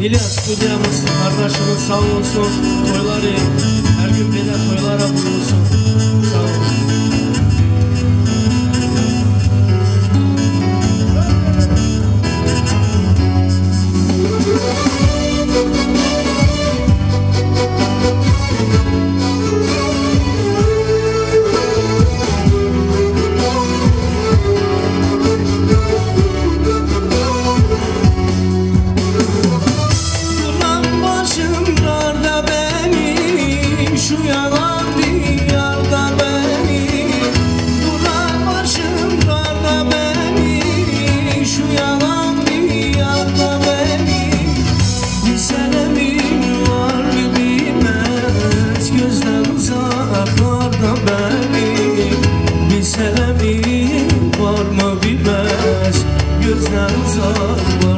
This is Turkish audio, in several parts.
İlyas Kudyaması kardeşimiz sağ olsun Toyları her gün beni toylara bulunsun Sağ olun gözler zarlar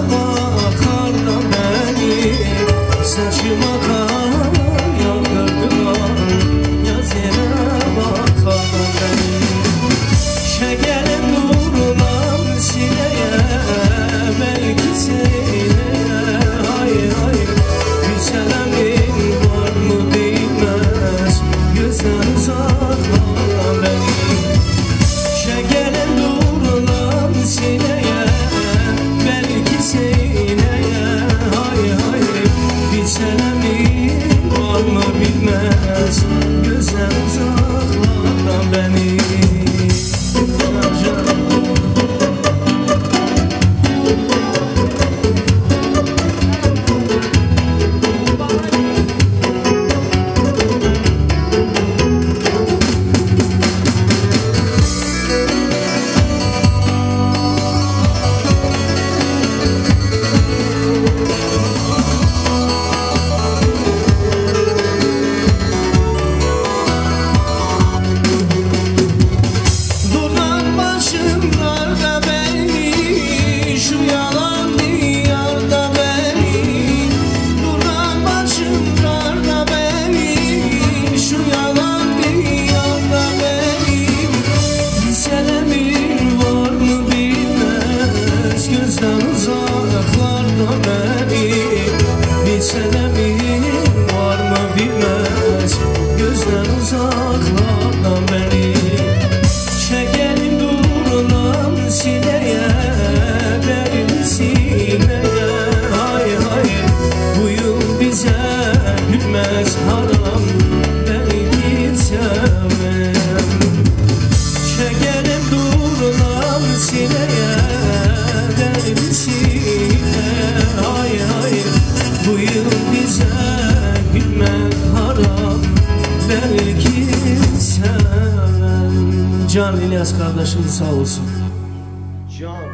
haram ben gitsemem Çekerim durulam sineye derbisine Ay ay bu yıl bize gülmek haram belki sen. Can İlyas kardeşim sağ olsun. Can.